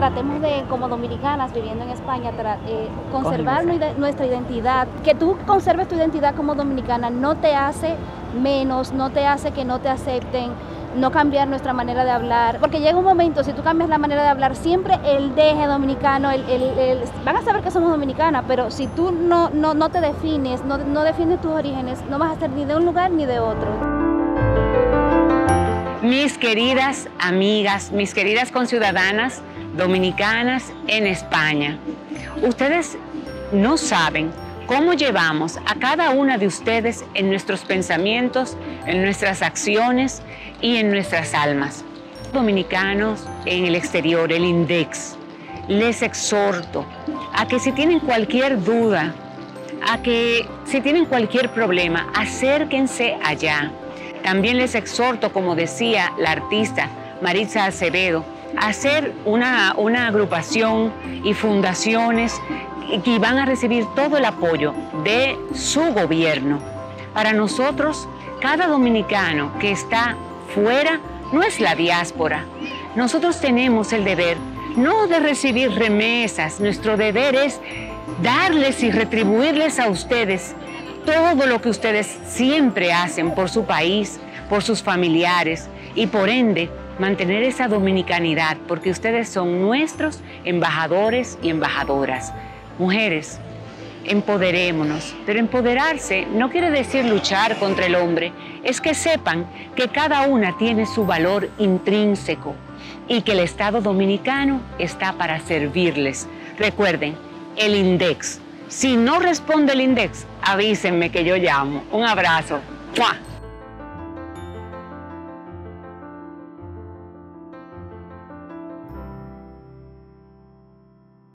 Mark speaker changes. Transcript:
Speaker 1: tratemos de, como dominicanas viviendo en España, eh, conservar nuestra identidad. Que tú conserves tu identidad como dominicana no te hace menos, no te hace que no te acepten, no cambiar nuestra manera de hablar, porque llega un momento, si tú cambias la manera de hablar, siempre el deje dominicano, el, van a saber que somos dominicanas, pero si tú no, no, no te defines, no, no defiendes tus orígenes, no vas a ser ni de un lugar ni de otro.
Speaker 2: Mis queridas amigas, mis queridas conciudadanas dominicanas en España, ustedes no saben cómo llevamos a cada una de ustedes en nuestros pensamientos, en nuestras acciones y en nuestras almas. Dominicanos en el exterior, el INDEX, les exhorto a que si tienen cualquier duda, a que si tienen cualquier problema, acérquense allá. También les exhorto, como decía la artista Maritza Acevedo, hacer una, una agrupación y fundaciones y van a recibir todo el apoyo de su gobierno. Para nosotros, cada dominicano que está fuera no es la diáspora. Nosotros tenemos el deber no de recibir remesas, nuestro deber es darles y retribuirles a ustedes todo lo que ustedes siempre hacen por su país, por sus familiares y por ende mantener esa dominicanidad, porque ustedes son nuestros embajadores y embajadoras. Mujeres, empoderémonos, pero empoderarse no quiere decir luchar contra el hombre, es que sepan que cada una tiene su valor intrínseco y que el Estado dominicano está para servirles. Recuerden, el INDEX. Si no responde el INDEX, avísenme que yo llamo. Un abrazo.